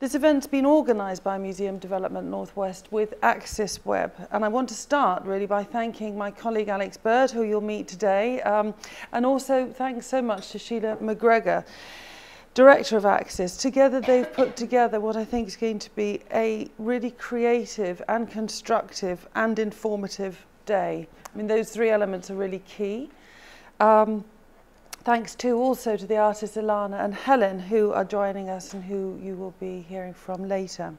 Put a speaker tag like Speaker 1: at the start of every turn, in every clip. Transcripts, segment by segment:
Speaker 1: This event's been organised by Museum Development Northwest with Axis Web and I want to start really by thanking my colleague Alex Bird who you'll meet today um, and also thanks so much to Sheila McGregor, Director of Axis. Together they've put together what I think is going to be a really creative and constructive and informative day. I mean those three elements are really key. Um, Thanks too also to the artists Alana and Helen who are joining us and who you will be hearing from later.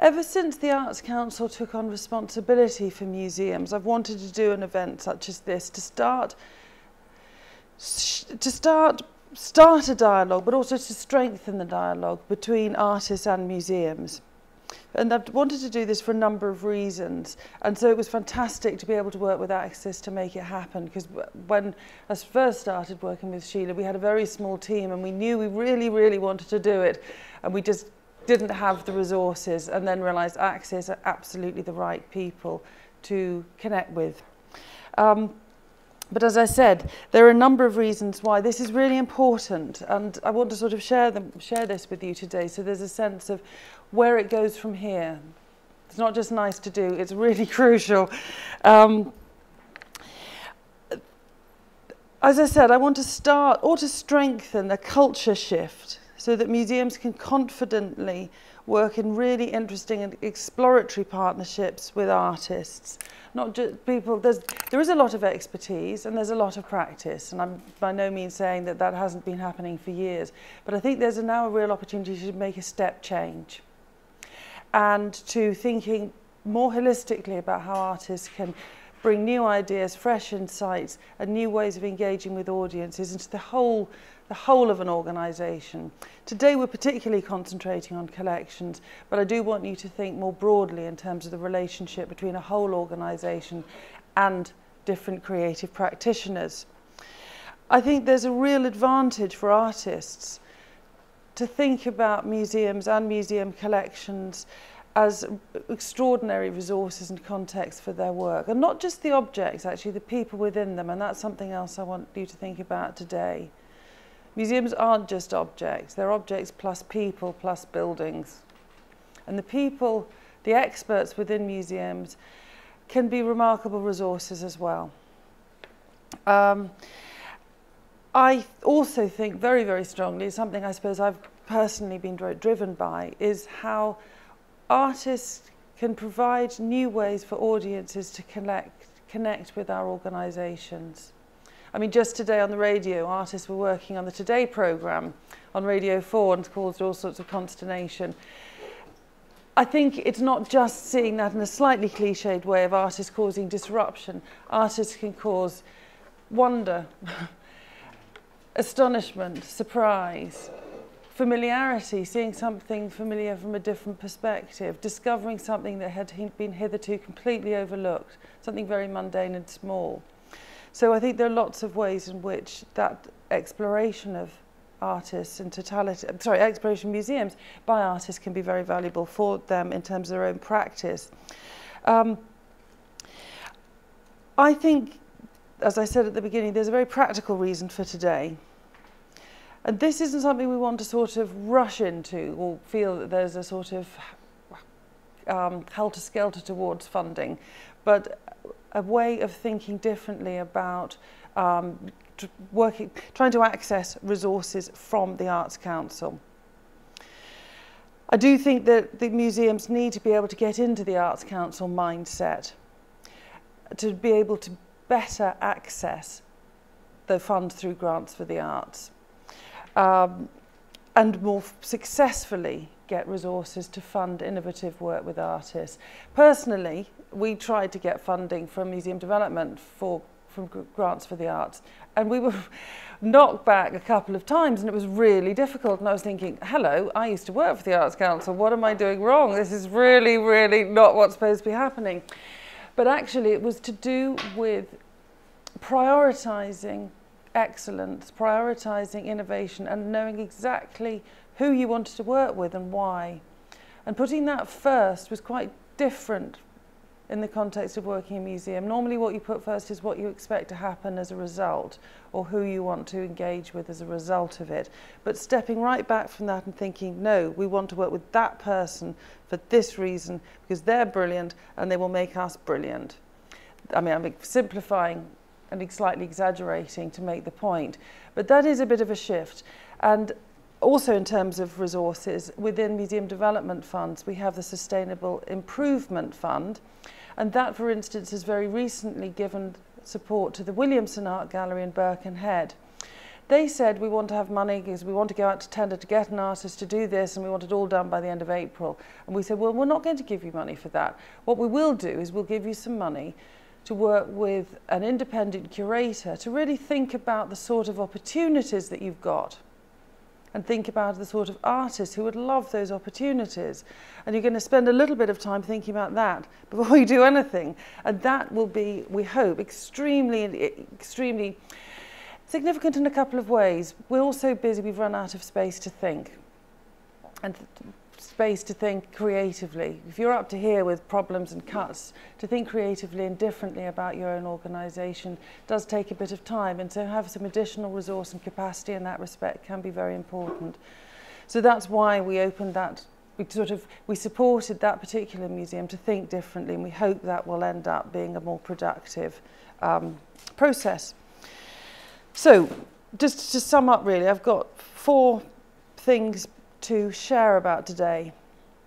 Speaker 1: Ever since the Arts Council took on responsibility for museums, I've wanted to do an event such as this to start to start start a dialogue but also to strengthen the dialogue between artists and museums. And I wanted to do this for a number of reasons. And so it was fantastic to be able to work with Axis to make it happen. Because when I first started working with Sheila, we had a very small team and we knew we really, really wanted to do it. And we just didn't have the resources and then realized Axis are absolutely the right people to connect with. Um, but as I said, there are a number of reasons why this is really important, and I want to sort of share them, share this with you today. So there's a sense of where it goes from here. It's not just nice to do, it's really crucial. Um, as I said, I want to start or to strengthen a culture shift so that museums can confidently work in really interesting and exploratory partnerships with artists. Not just people, there's, there is a lot of expertise and there's a lot of practice and I'm by no means saying that that hasn't been happening for years but I think there's a now a real opportunity to make a step change and to thinking more holistically about how artists can bring new ideas, fresh insights and new ways of engaging with audiences into the whole the whole of an organisation. Today we're particularly concentrating on collections, but I do want you to think more broadly in terms of the relationship between a whole organisation and different creative practitioners. I think there's a real advantage for artists to think about museums and museum collections as extraordinary resources and context for their work. And not just the objects, actually, the people within them. And that's something else I want you to think about today. Museums aren't just objects. They're objects plus people plus buildings. And the people, the experts within museums, can be remarkable resources as well. Um, I also think very, very strongly, something I suppose I've personally been driven by, is how artists can provide new ways for audiences to connect, connect with our organisations. I mean, just today on the radio, artists were working on the Today programme on Radio 4 and caused all sorts of consternation. I think it's not just seeing that in a slightly cliched way of artists causing disruption. Artists can cause wonder, astonishment, surprise, familiarity, seeing something familiar from a different perspective, discovering something that had been hitherto completely overlooked, something very mundane and small. So I think there are lots of ways in which that exploration of artists in totality, sorry, exploration museums by artists can be very valuable for them in terms of their own practice. Um, I think, as I said at the beginning, there's a very practical reason for today. And this isn't something we want to sort of rush into or feel that there's a sort of um, helter-skelter towards funding, but a way of thinking differently about um, working, trying to access resources from the Arts Council. I do think that the museums need to be able to get into the Arts Council mindset to be able to better access the fund through grants for the arts um, and more successfully get resources to fund innovative work with artists. Personally, we tried to get funding from Museum Development for from grants for the arts and we were knocked back a couple of times and it was really difficult and I was thinking hello I used to work for the Arts Council. What am I doing wrong? This is really really not what's supposed to be happening. But actually it was to do with prioritizing excellence, prioritizing innovation and knowing exactly who you wanted to work with and why. And putting that first was quite different in the context of working in a museum. Normally what you put first is what you expect to happen as a result or who you want to engage with as a result of it. But stepping right back from that and thinking, no, we want to work with that person for this reason because they're brilliant and they will make us brilliant. I mean, I'm simplifying and slightly exaggerating to make the point, but that is a bit of a shift. And also in terms of resources, within museum development funds, we have the Sustainable Improvement Fund. And that, for instance, has very recently given support to the Williamson Art Gallery in Birkenhead. They said we want to have money because we want to go out to tender to get an artist to do this and we want it all done by the end of April. And we said, well, we're not going to give you money for that. What we will do is we'll give you some money to work with an independent curator to really think about the sort of opportunities that you've got and think about the sort of artists who would love those opportunities. And you're going to spend a little bit of time thinking about that before you do anything. And that will be, we hope, extremely, extremely significant in a couple of ways. We're also busy, we've run out of space to think. And space to think creatively. If you're up to here with problems and cuts, to think creatively and differently about your own organisation does take a bit of time and to have some additional resource and capacity in that respect can be very important. So that's why we opened that we sort of we supported that particular museum to think differently and we hope that will end up being a more productive um, process. So just to sum up really, I've got four things to share about today.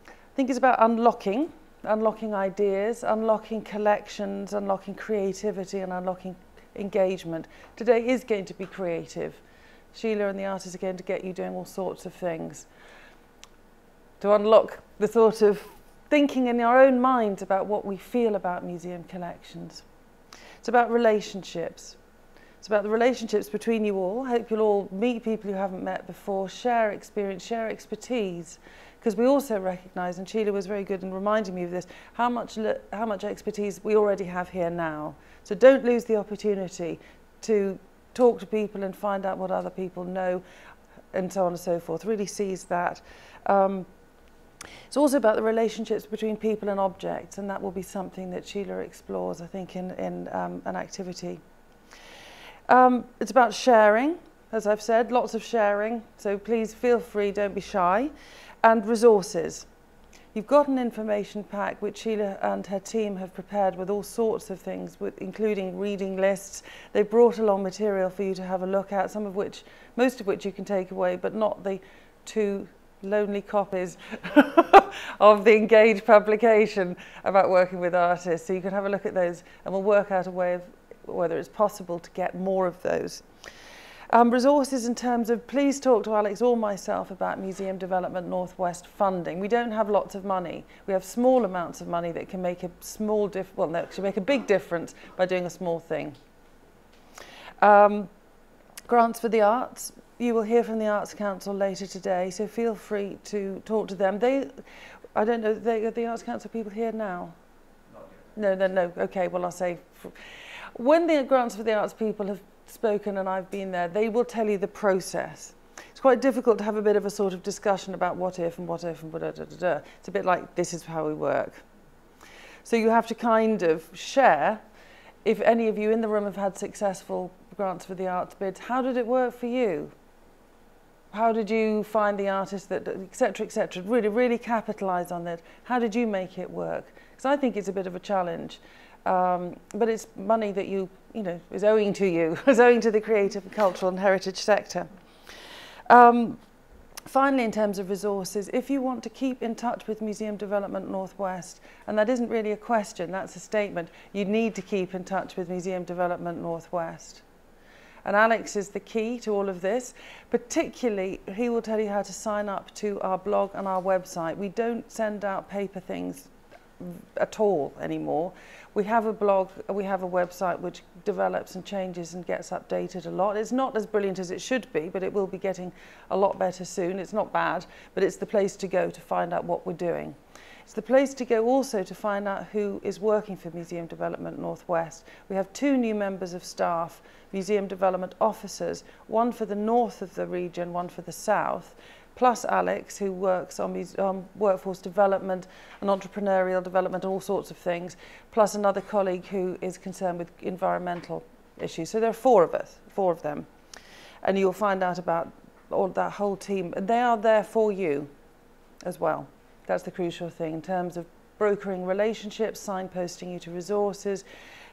Speaker 1: I think it's about unlocking, unlocking ideas, unlocking collections, unlocking creativity and unlocking engagement. Today is going to be creative. Sheila and the artists are going to get you doing all sorts of things. To unlock the sort of thinking in our own minds about what we feel about museum collections. It's about relationships. It's about the relationships between you all. Hope you'll all meet people you haven't met before, share experience, share expertise. Because we also recognise, and Sheila was very good in reminding me of this, how much, how much expertise we already have here now. So don't lose the opportunity to talk to people and find out what other people know and so on and so forth. Really seize that. Um, it's also about the relationships between people and objects, and that will be something that Sheila explores, I think, in, in um, an activity. Um, it's about sharing, as I've said, lots of sharing. So please feel free, don't be shy. And resources. You've got an information pack which Sheila and her team have prepared with all sorts of things, with, including reading lists. They've brought along material for you to have a look at, some of which, most of which you can take away, but not the two lonely copies of the Engage publication about working with artists. So you can have a look at those and we'll work out a way of whether it's possible to get more of those. Um, resources in terms of please talk to Alex or myself about Museum Development Northwest funding. We don't have lots of money. We have small amounts of money that can make a small diff well no, actually make a big difference by doing a small thing. Um, grants for the arts. You will hear from the Arts Council later today, so feel free to talk to them. They, I don't know, they, are the Arts Council people here now? No, no, no. Okay, well, I'll say when the Grants for the Arts people have spoken and I've been there, they will tell you the process. It's quite difficult to have a bit of a sort of discussion about what if and what if and da da da da. It's a bit like this is how we work. So you have to kind of share, if any of you in the room have had successful Grants for the Arts bids, how did it work for you? How did you find the artist that, etc., etc., really, really capitalize on that. How did you make it work? Because I think it's a bit of a challenge. Um, but it's money that you, you know, is owing to you, is owing to the creative and cultural and heritage sector. Um, finally, in terms of resources, if you want to keep in touch with Museum Development Northwest, and that isn't really a question, that's a statement, you need to keep in touch with Museum Development Northwest. And Alex is the key to all of this. Particularly, he will tell you how to sign up to our blog and our website. We don't send out paper things at all anymore. We have a blog, we have a website which develops and changes and gets updated a lot. It's not as brilliant as it should be, but it will be getting a lot better soon. It's not bad, but it's the place to go to find out what we're doing. It's the place to go also to find out who is working for Museum Development Northwest. We have two new members of staff, museum development officers, one for the north of the region, one for the south, plus Alex, who works on, on workforce development and entrepreneurial development and all sorts of things, plus another colleague who is concerned with environmental issues. So there are four of us, four of them. And you'll find out about all that whole team. And they are there for you as well. That's the crucial thing in terms of brokering relationships, signposting you to resources,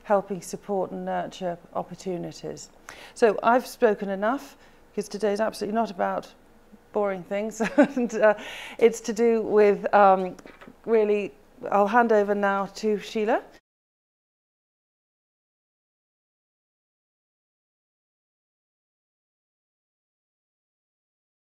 Speaker 1: helping support and nurture opportunities. So I've spoken enough because today is absolutely not about boring things. and uh, it's to do with um, really, I'll hand over now to Sheila.